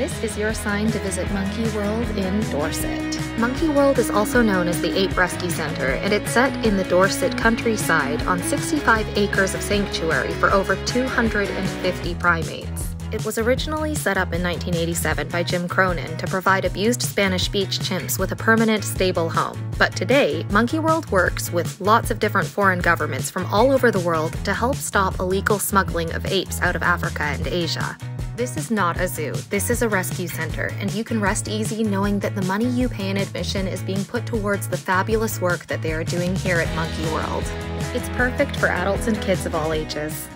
This is your sign to visit Monkey World in Dorset. Monkey World is also known as the Ape Rescue Center, and it's set in the Dorset countryside on 65 acres of sanctuary for over 250 primates. It was originally set up in 1987 by Jim Cronin to provide abused Spanish beach chimps with a permanent, stable home. But today, Monkey World works with lots of different foreign governments from all over the world to help stop illegal smuggling of apes out of Africa and Asia. This is not a zoo, this is a rescue center, and you can rest easy knowing that the money you pay in admission is being put towards the fabulous work that they are doing here at Monkey World. It's perfect for adults and kids of all ages.